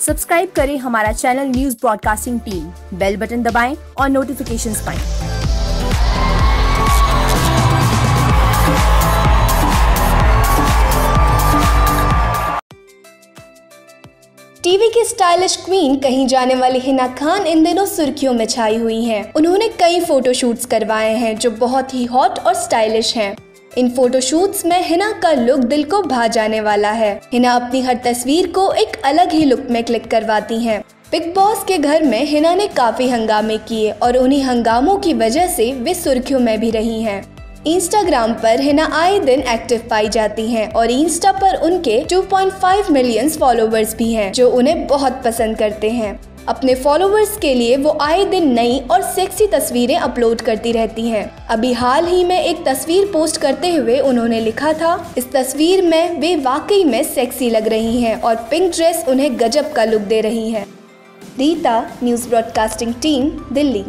Subscribe करें हमारा channel news broadcasting team bell button दबाएँ और नोटिफिकेशन पाएँ टीवी की स्टाइलिश क्वीन कहीं जाने वाली हिना खान इन दिनों सुर्खियों में छाई हुई हैं। उन्होंने कई फोटोशूट्स करवाए हैं जो बहुत ही हॉट और स्टाइलिश हैं। इन फोटोशूट्स में हिना का लुक दिल को भा जाने वाला है हिना अपनी हर तस्वीर को एक अलग ही लुक में क्लिक करवाती हैं। बिग बॉस के घर में हिना ने काफ़ी हंगामे किए और उन्हीं हंगामों की वजह से वे सुर्खियों में भी रही हैं। इंस्टाग्राम पर हिना आए दिन एक्टिव पाई जाती हैं और इंस्टा पर उनके 2.5 मिलियन फॉलोवर्स भी हैं, जो उन्हें बहुत पसंद करते हैं अपने फॉलोवर्स के लिए वो आए दिन नई और सेक्सी तस्वीरें अपलोड करती रहती हैं। अभी हाल ही में एक तस्वीर पोस्ट करते हुए उन्होंने लिखा था, इस तस्वीर में वे वाकई में सेक्सी लग रही हैं और पिंक ड्रेस उन्हें गजब का लुक दे रही है। Rita, news broadcasting team, Delhi.